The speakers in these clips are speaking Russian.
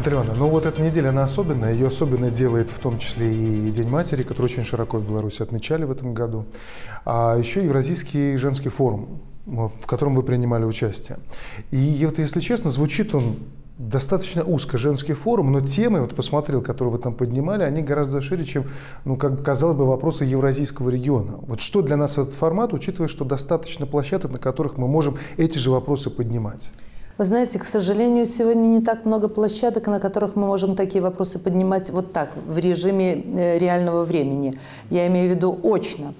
Ивановна, ну вот эта неделя, она особенная. Ее особенно делает в том числе и День матери, который очень широко в Беларуси отмечали в этом году. А еще Евразийский женский форум, в котором вы принимали участие. И вот, если честно, звучит он достаточно узко женский форум, но темы, вот посмотрел, которые вы там поднимали, они гораздо шире, чем, ну, как казалось бы, вопросы Евразийского региона. Вот что для нас этот формат, учитывая, что достаточно площадок, на которых мы можем эти же вопросы поднимать? Вы знаете, к сожалению, сегодня не так много площадок, на которых мы можем такие вопросы поднимать вот так, в режиме э, реального времени. Я имею в виду очно.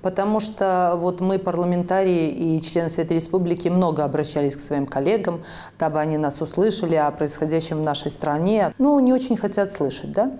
Потому что вот мы, парламентарии и члены Совета Республики, много обращались к своим коллегам, дабы они нас услышали о происходящем в нашей стране. Ну, не очень хотят слышать, да?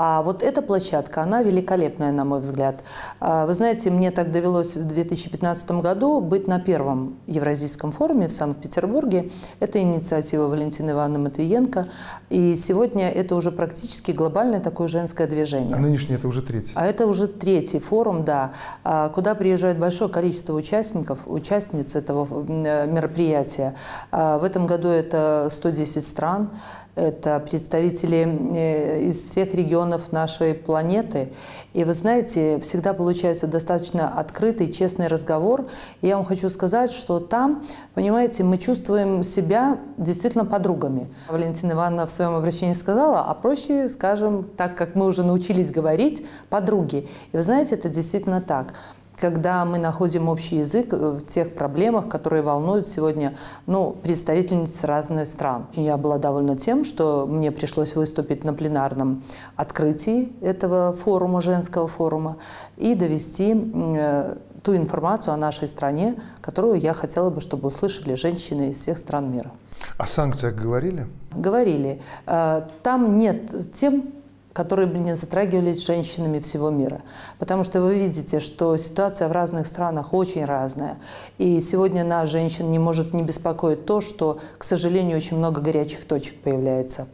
А вот эта площадка, она великолепная, на мой взгляд. А, вы знаете, мне так довелось в 2015 году быть на первом Евразийском форуме в Санкт-Петербурге. Это инициатива Валентины Ивановны Матвиенко. И сегодня это уже практически глобальное такое женское движение. А нынешний это уже третий? А это уже третий форум, да, а, куда приезжает большое количество участников, участниц этого э, мероприятия. А, в этом году это 110 стран это представители э, из всех регионов нашей планеты. И вы знаете, всегда получается достаточно открытый, честный разговор. И я вам хочу сказать, что там, понимаете, мы чувствуем себя действительно подругами. Валентина Ивановна в своем обращении сказала, а проще, скажем, так как мы уже научились говорить, подруги. И вы знаете, это действительно так когда мы находим общий язык в тех проблемах, которые волнуют сегодня ну, представительниц разных стран. Я была довольна тем, что мне пришлось выступить на пленарном открытии этого форума, женского форума, и довести э, ту информацию о нашей стране, которую я хотела бы, чтобы услышали женщины из всех стран мира. О санкциях говорили? Говорили. Э, там нет тем, которые бы не затрагивались женщинами всего мира. Потому что вы видите, что ситуация в разных странах очень разная. И сегодня нас, женщин, не может не беспокоить то, что, к сожалению, очень много горячих точек появляется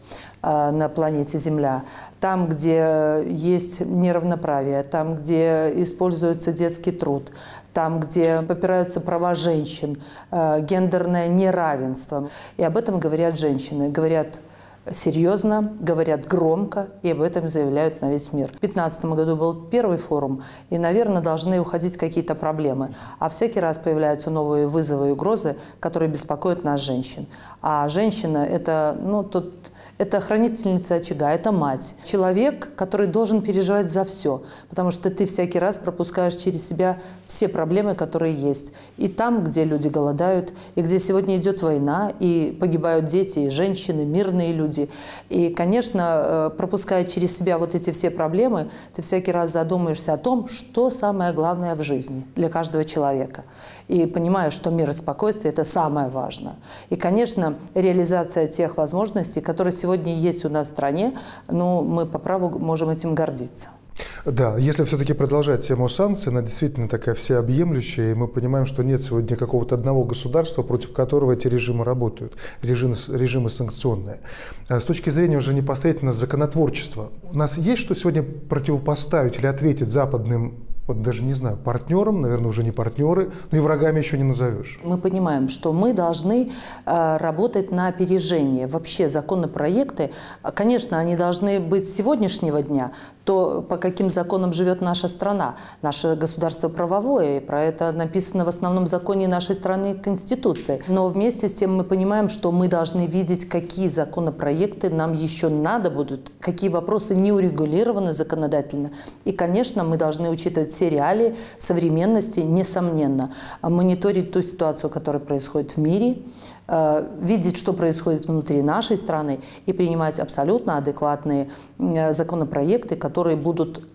э, на планете Земля. Там, где есть неравноправие, там, где используется детский труд, там, где попираются права женщин, э, гендерное неравенство. И об этом говорят женщины. Говорят серьезно, говорят громко и об этом заявляют на весь мир. В 2015 году был первый форум, и, наверное, должны уходить какие-то проблемы. А всякий раз появляются новые вызовы и угрозы, которые беспокоят нас, женщин. А женщина – это ну, тот это хранительница очага, это мать. Человек, который должен переживать за все, потому что ты всякий раз пропускаешь через себя все проблемы, которые есть. И там, где люди голодают, и где сегодня идет война, и погибают дети, и женщины, мирные люди. И, конечно, э, пропуская через себя вот эти все проблемы, ты всякий раз задумаешься о том, что самое главное в жизни для каждого человека. И понимаешь, что мир и спокойствие – это самое важное. И, конечно, реализация тех возможностей, которые сегодня есть у нас в стране, ну, мы по праву можем этим гордиться. Да, если все-таки продолжать тему санкций, она действительно такая всеобъемлющая, и мы понимаем, что нет сегодня какого-то одного государства, против которого эти режимы работают, режимы, режимы санкционные. А с точки зрения уже непосредственно законотворчества, у нас есть что сегодня противопоставить или ответить западным вот даже не знаю, партнером, наверное, уже не партнеры, но и врагами еще не назовешь. Мы понимаем, что мы должны э, работать на опережение. Вообще законопроекты, конечно, они должны быть сегодняшнего дня, то по каким законам живет наша страна. Наше государство правовое, и про это написано в основном законе нашей страны Конституции. Но вместе с тем мы понимаем, что мы должны видеть, какие законопроекты нам еще надо будут, какие вопросы не урегулированы законодательно. И, конечно, мы должны учитывать все реалии современности, несомненно. А мониторить ту ситуацию, которая происходит в мире, э, видеть, что происходит внутри нашей страны и принимать абсолютно адекватные э, законопроекты, которые будут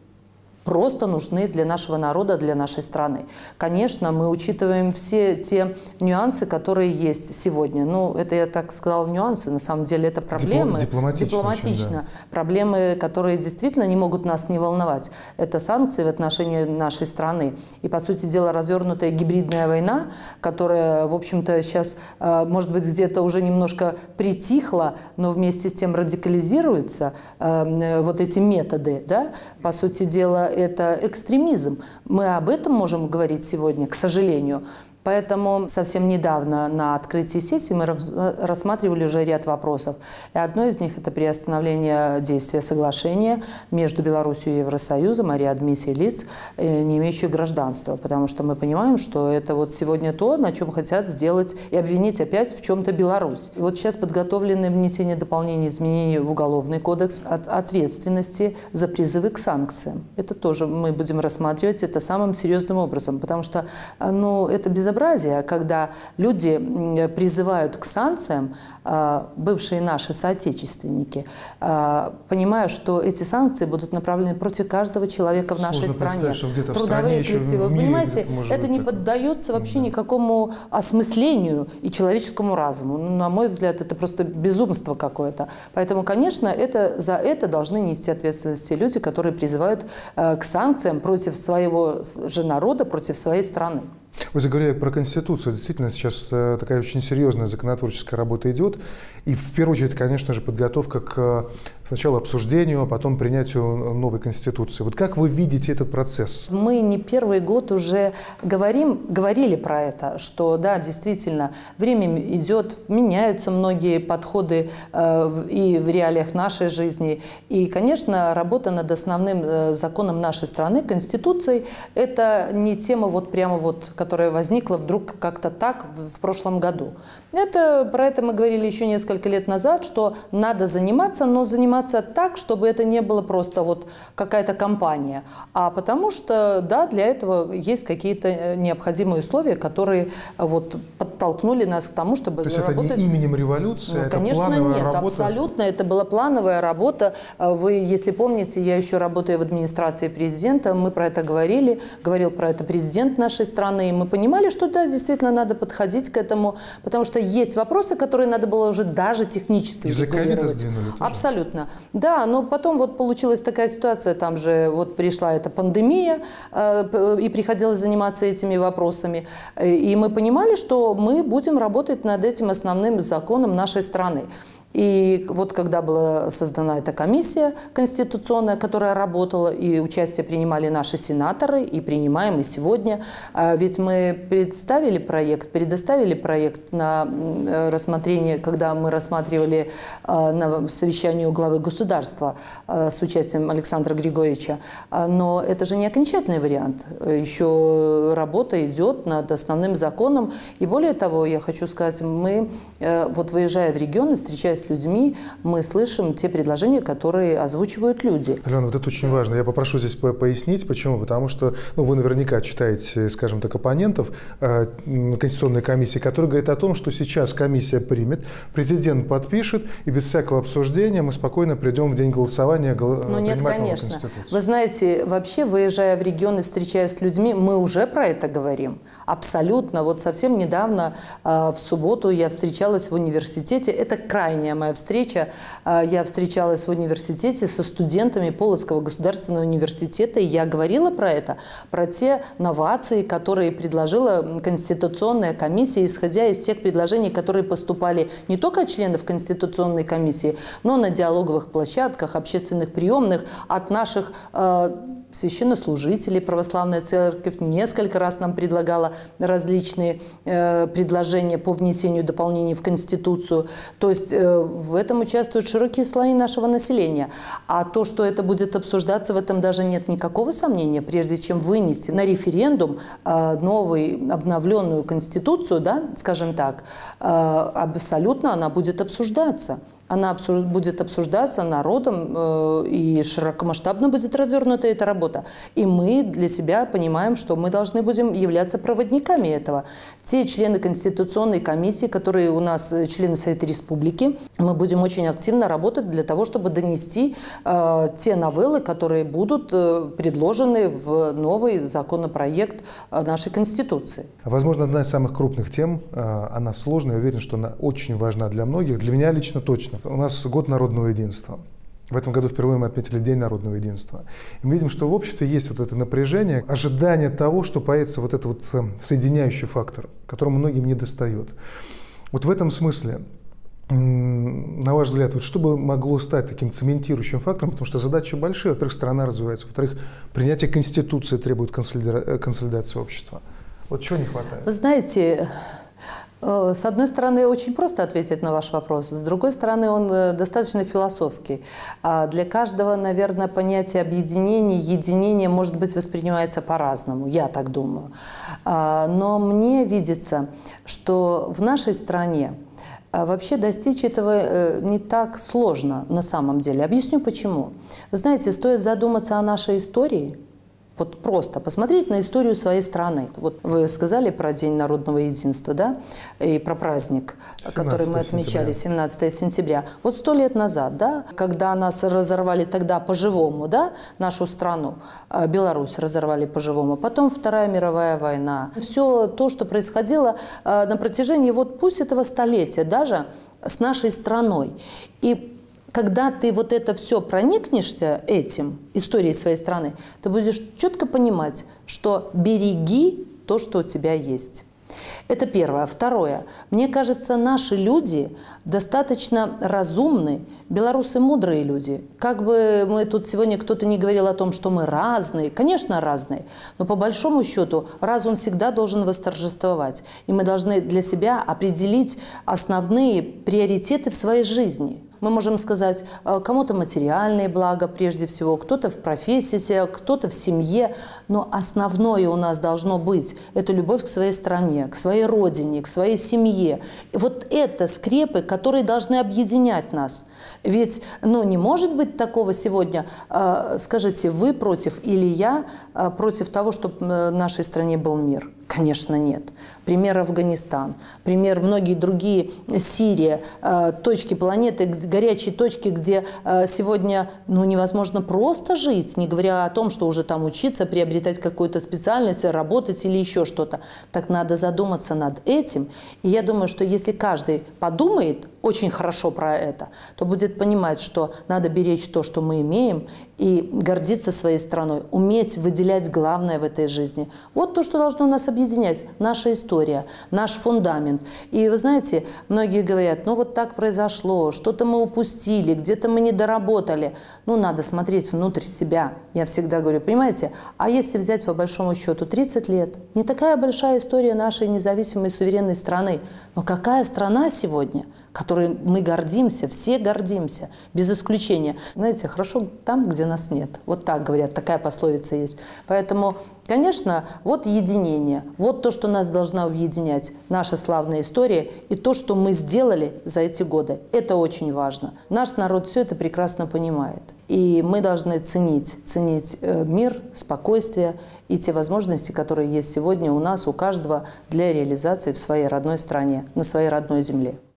просто нужны для нашего народа, для нашей страны. Конечно, мы учитываем все те нюансы, которые есть сегодня. Ну, это я так сказала нюансы, на самом деле это проблемы. Дипломатично. Дипломатично. да. Проблемы, которые действительно не могут нас не волновать. Это санкции в отношении нашей страны. И, по сути дела, развернутая гибридная война, которая, в общем-то, сейчас, э, может быть, где-то уже немножко притихла, но вместе с тем радикализируются э, вот эти методы, да, по сути дела, это экстремизм. Мы об этом можем говорить сегодня, к сожалению. Поэтому совсем недавно на открытии сессии мы рассматривали уже ряд вопросов. И одно из них – это приостановление действия соглашения между Беларусью и Евросоюзом о реадмиссии лиц, э, не имеющих гражданства. Потому что мы понимаем, что это вот сегодня то, на чем хотят сделать и обвинить опять в чем-то Беларусь. И вот сейчас подготовлены внесение дополнений, изменений в Уголовный кодекс от ответственности за призывы к санкциям. Это тоже мы будем рассматривать это самым серьезным образом, потому что э, ну, это безобразие, когда люди призывают к санкциям, э, бывшие наши соотечественники, э, понимая, что эти санкции будут направлены против каждого человека в нашей стране. Что Трудовые коллективы. Вы понимаете, это не поддается вообще да. никакому осмыслению и человеческому разуму. Ну, на мой взгляд, это просто безумство какое-то. Поэтому, конечно, это, за это должны нести ответственность люди, которые призывают э, к санкциям против своего же народа, против своей страны. Вы заговорили про Конституцию. Действительно, сейчас э, такая очень серьезная законотворческая работа идет. И в первую очередь, конечно же, подготовка к э, сначала обсуждению, а потом принятию новой Конституции. Вот как вы видите этот процесс? Мы не первый год уже говорим, говорили про это, что да, действительно, время идет, меняются многие подходы э, и в реалиях нашей жизни. И, конечно, работа над основным э, законом нашей страны, Конституцией, это не тема вот прямо вот, которая возникла вдруг как-то так в, прошлом году. Это, про это мы говорили еще несколько лет назад, что надо заниматься, но заниматься так, чтобы это не было просто вот какая-то компания, а потому что, да, для этого есть какие-то э, необходимые условия, которые вот подтолкнули нас к тому, чтобы То есть работать... это не именем революции, ну, это Конечно, плановая нет, работа? абсолютно. Это была плановая работа. Вы, если помните, я еще работаю в администрации президента, мы про это говорили, говорил про это президент нашей страны, и мы понимали, что да, действительно надо подходить к этому, потому что есть вопросы, которые надо было уже даже технически сдвинули тоже? Абсолютно. Да, но потом вот получилась такая ситуация, там же вот пришла эта пандемия, э, и приходилось заниматься этими вопросами. И мы понимали, что мы будем работать над этим основным законом нашей страны. И вот когда была создана эта комиссия конституционная, которая работала, и участие принимали наши сенаторы, и принимаем и сегодня, а ведь мы представили проект, предоставили проект на э, рассмотрение, когда мы рассматривали э, на совещании у главы государства э, с участием Александра Григорьевича. А, но это же не окончательный вариант. Еще работа идет над основным законом. И более того, я хочу сказать, мы, вот выезжая в регионы, встречаясь с людьми, мы слышим те предложения, которые озвучивают люди. Алена, вот это очень важно. Я попрошу здесь пояснить, почему. Потому что ну, вы наверняка читаете, скажем так, оппонентов э, Конституционной комиссии, которые говорят о том, что сейчас комиссия примет, президент подпишет, и без всякого обсуждения мы спокойно придем в день голосования Ну нет, конечно. Вы знаете, вообще, выезжая в регионы, встречаясь с людьми, мы уже про это говорим. Абсолютно. Вот совсем недавно, э, в субботу, я встречалась в университете. Это крайне последняя моя встреча, а, я встречалась в университете со студентами Полоцкого государственного университета, и я говорила про это, про те новации, которые предложила Конституционная комиссия, исходя из тех предложений, которые поступали не только от членов Конституционной комиссии, но на диалоговых площадках, общественных приемных, от наших а, священнослужителей православная церковь несколько раз нам предлагала различные э, предложения по внесению дополнений в Конституцию. То есть э, в этом участвуют широкие слои нашего населения. А то, что это будет обсуждаться, в этом даже нет никакого сомнения. Прежде чем вынести на референдум э, новую обновленную Конституцию, да, скажем так, э, абсолютно она будет обсуждаться она будет обсуждаться народом э, и широкомасштабно будет развернута эта работа. И мы для себя понимаем, что мы должны будем являться проводниками этого. Те члены Конституционной комиссии, которые у нас э, члены Совета Республики, мы будем очень активно работать для того, чтобы донести э, те новеллы, которые будут э, предложены в новый законопроект э, нашей Конституции. Возможно, одна из самых крупных тем, э, она сложная, я уверен, что она очень важна для многих, для меня лично точно у нас год народного единства. В этом году впервые мы отметили День народного единства. И мы видим, что в обществе есть вот это напряжение, ожидание того, что появится вот этот вот э, соединяющий фактор, которому многим не достает. Вот в этом смысле, на ваш взгляд, вот что бы могло стать таким цементирующим фактором, потому что задачи большие, во-первых, страна развивается, во-вторых, принятие Конституции требует консолидации общества. Вот чего не хватает? Вы знаете, э, с одной стороны, очень просто ответить на ваш вопрос, с другой стороны, он э, достаточно философский. А для каждого, наверное, понятие объединения, единения, может быть, воспринимается по-разному, я так думаю. А, но мне видится, что в нашей стране а вообще достичь этого э, не так сложно на самом деле. Объясню почему. Вы знаете, стоит задуматься о нашей истории – вот просто посмотреть на историю своей страны. Вот вы сказали про День народного единства, да, и про праздник, который мы отмечали сентября. 17 сентября. Вот сто лет назад, да, когда нас разорвали тогда по-живому, да, нашу страну, э, Беларусь разорвали по-живому, потом Вторая мировая война. Все то, что происходило э, на протяжении вот пусть этого столетия даже с нашей страной. И когда ты вот это все проникнешься этим, историей своей страны, ты будешь четко понимать, что береги то, что у тебя есть. Это первое. Второе. Мне кажется, наши люди достаточно разумны, белорусы мудрые люди. Как бы мы тут сегодня кто-то не говорил о том, что мы разные. Конечно, разные. Но по большому счету разум всегда должен восторжествовать. И мы должны для себя определить основные приоритеты в своей жизни – мы можем сказать, э, кому-то материальные блага прежде всего, кто-то в профессии, кто-то в семье, но основное у нас должно быть – это любовь к своей стране, к своей родине, к своей семье. И вот это скрепы, которые должны объединять нас. Ведь ну, не может быть такого сегодня, э, скажите, вы против или я э, против того, чтобы в нашей стране был мир – Конечно, нет. Пример Афганистан, пример многие другие, Сирия, э, точки планеты, горячие точки, где э, сегодня ну, невозможно просто жить, не говоря о том, что уже там учиться, приобретать какую-то специальность, работать или еще что-то. Так надо задуматься над этим. И я думаю, что если каждый подумает очень хорошо про это, то будет понимать, что надо беречь то, что мы имеем, и гордиться своей страной, уметь выделять главное в этой жизни. Вот то, что должно нас объединять объединять наша история, наш фундамент. И вы знаете, многие говорят, ну вот так произошло, что-то мы упустили, где-то мы не доработали. Ну, надо смотреть внутрь себя. Я всегда говорю, понимаете, а если взять по большому счету 30 лет, не такая большая история нашей независимой суверенной страны, но какая страна сегодня – которой мы гордимся, все гордимся, без исключения. Знаете, хорошо там, где нас нет. Вот так говорят, такая пословица есть. Поэтому, конечно, вот единение, вот то, что нас должна объединять, наша славная история и то, что мы сделали за эти годы. Это очень важно. Наш народ все это прекрасно понимает. И мы должны ценить, ценить э, мир, спокойствие и те возможности, которые есть сегодня у нас, у каждого для реализации в своей родной стране, на своей родной земле.